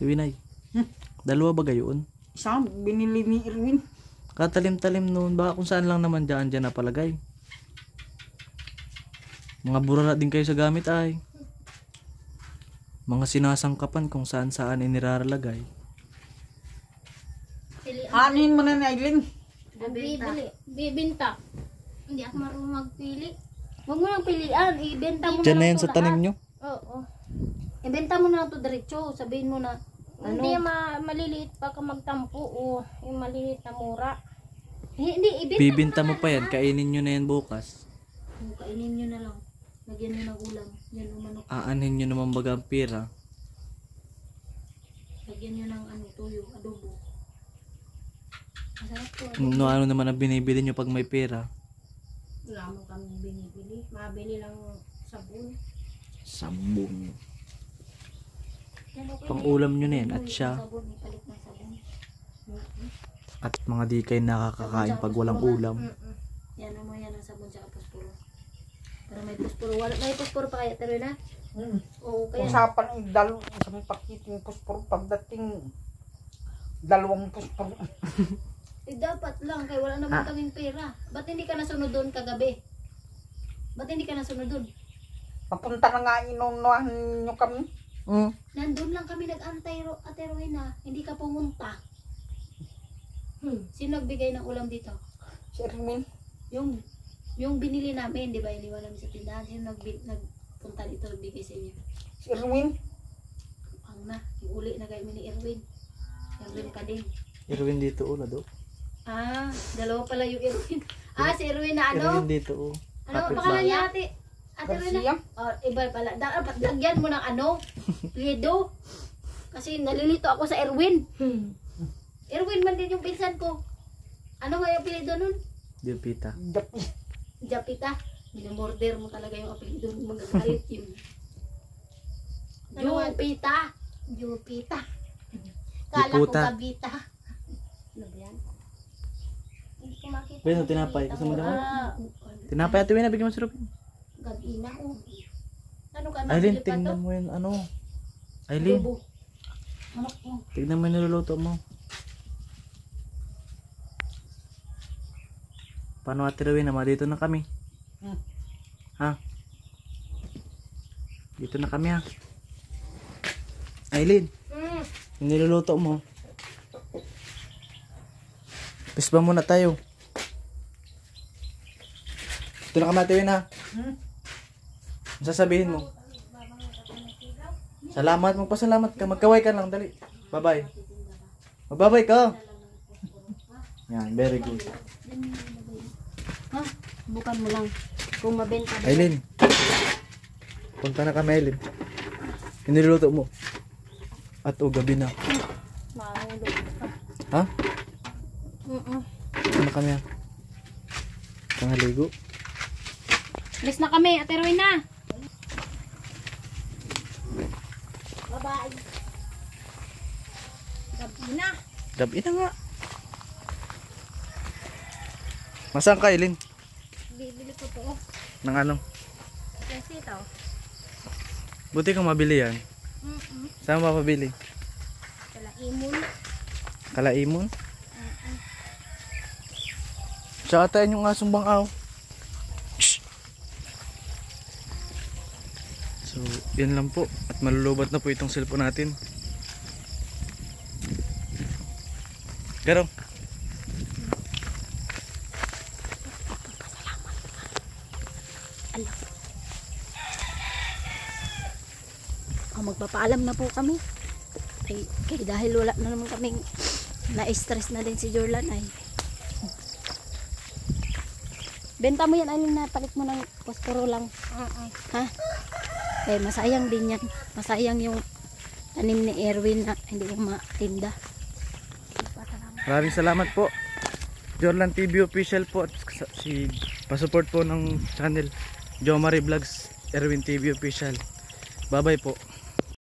Speaker 1: Tiwinay.
Speaker 3: Hmm.
Speaker 1: Dalawa ba gayon?
Speaker 3: Isa, binili ni Erwin.
Speaker 1: Katalim-talim noon. Baka kung saan lang naman dyan dyan napalagay. Mga burara din kayo sa gamit ay. Mga sinasangkapan kung saan saan iniraralagay.
Speaker 2: Pili
Speaker 3: Anin mo na ni Aileen.
Speaker 2: ang
Speaker 4: Bibili. Bibinta.
Speaker 2: Hindi ako marunong magpili.
Speaker 4: Huwag mo nang pilian. Ibenta mo
Speaker 1: Dyan
Speaker 4: na
Speaker 1: yan sa tanim nyo.
Speaker 4: Oo.
Speaker 2: Ibenta mo na ito diretso. Sabihin mo na, ano?
Speaker 4: Hindi ma maliliit pa ka magtampo o yung maliliit na mura.
Speaker 2: Hindi, ibenta
Speaker 1: Bibinta mo pa yan. Kainin nyo na yan bukas.
Speaker 2: mo. Kainin nyo na lang. Lagyan nyo ng ulam. Yan ang manok.
Speaker 1: Aanin nyo naman baga ang pera.
Speaker 2: Lagyan nyo ng ano, tuyo, adobo. Masarap to.
Speaker 1: No, ano naman ang binibili nyo pag may pera.
Speaker 4: Wala mo kami binibili. Mabili lang sabon.
Speaker 1: Sabon.
Speaker 2: Yan, okay
Speaker 1: Pang
Speaker 2: na yan.
Speaker 1: ulam nyo na yan. At siya. At mga di kayo nakakakain pag walang ulam.
Speaker 2: Yan naman yan ang sabon sa posporo. Para may posporo. Wala, may posporo pa kaya taro na?
Speaker 3: Mm.
Speaker 2: Oo, kaya.
Speaker 3: Usapan ay dalo isang pakiting puspor pagdating dalawang puspor.
Speaker 2: Eh, dapat lang, kaya wala naman
Speaker 1: Ah.
Speaker 2: kaming pera. Ba't hindi ka nasunod doon kagabi? Ba't hindi ka nasunod doon?
Speaker 3: Papunta na nga inunuhan nyo kami.
Speaker 1: Mm.
Speaker 2: Nandun lang kami nag-antay, Ro- Ate Rowena. Hindi ka pumunta.
Speaker 4: Hmm.
Speaker 2: Sino nagbigay ng ulam dito?
Speaker 3: Si Erwin.
Speaker 2: Yung yung binili namin, di ba? Iniwan namin sa tindahan. Sino nagbi, nagpunta dito, nagbigay sa inyo?
Speaker 3: Si Erwin.
Speaker 2: Ang na, yung uli na kayo ni Erwin. Erwin ka din.
Speaker 1: Irwin dito do.
Speaker 2: Ah, dalawa pala yung Erwin. Ah, si Erwin na ano?
Speaker 1: Irwin dito oh.
Speaker 2: Ano
Speaker 1: Kapit
Speaker 2: pangalan niya, ate? Ate?
Speaker 3: Garcia.
Speaker 2: Oh, iba pala. Dapat lagyan mo ng ano? Lido. Kasi nalilito ako sa Erwin.
Speaker 4: Hmm.
Speaker 2: Erwin man din yung pinsan ko. Ano nga yung apelido nun?
Speaker 3: Dapi.
Speaker 2: Japita. Minamorder mo talaga yung apelido. Magagalit yun.
Speaker 5: Jupita. Jupita. Kala ko gabita. Ano ba yan? Hindi ko makita.
Speaker 1: Pwede mo tinapay, kasama daw?
Speaker 5: Ah,
Speaker 1: Tinapay at na bigyan mo sirup.
Speaker 5: gabi na. Oh. Ano ka
Speaker 1: Aileen,
Speaker 5: pa to?
Speaker 1: tingnan mo yun, ano. Aileen,
Speaker 5: Tubo. Manok mo.
Speaker 1: yung niluluto mo. Paano ate Rowena, ma? Dito na kami.
Speaker 3: Hmm.
Speaker 1: Ha? Dito na kami ha. Aileen,
Speaker 4: Mm.
Speaker 1: yung niluluto mo. Pisba muna tayo. Dito na kami ate Rowena.
Speaker 3: Hmm?
Speaker 1: Ano sasabihin mo? Salamat, magpasalamat ka. Magkaway ka lang, dali. Bye-bye. Magbabay ka. Yan, very good.
Speaker 5: Ha? Bukan mo lang. Kung mabenta.
Speaker 1: Aileen. Punta na kami, Aileen. Yung niluluto mo. At o, gabi na.
Speaker 4: Mahulog.
Speaker 1: Ha?
Speaker 4: Mm-mm.
Speaker 1: Na kami ha. Pangaligo.
Speaker 2: Alis na kami, Ate Rowena.
Speaker 4: Bye-bye. Gabi na.
Speaker 1: Gabi na nga. Masaan ka, Aileen?
Speaker 4: Bibili ko to.
Speaker 1: Nang ano?
Speaker 4: Kasi ito.
Speaker 1: Buti kang mabili yan.
Speaker 4: Mm-mm.
Speaker 1: Saan mo mapabili?
Speaker 4: Wala imon.
Speaker 1: Kalaimon? Tsaka tayo yung asong bangaw. Shh! Yan lang po. At malulubat na po itong cellphone natin. Garong.
Speaker 2: Oh, magpapaalam na po kami. Kay, kay dahil wala na naman kaming na-stress na din si Jorlan ay. Benta mo yan, Aileen, na palit mo ng posporo lang.
Speaker 4: Uh-uh.
Speaker 2: Ha? Eh, masayang din yan. Masayang yung tanim ni Erwin na hindi mo matinda.
Speaker 1: Maraming salamat po. Jorlan TV official po at si pasupport po ng channel Jomari Vlogs Erwin TV official. Bye bye po.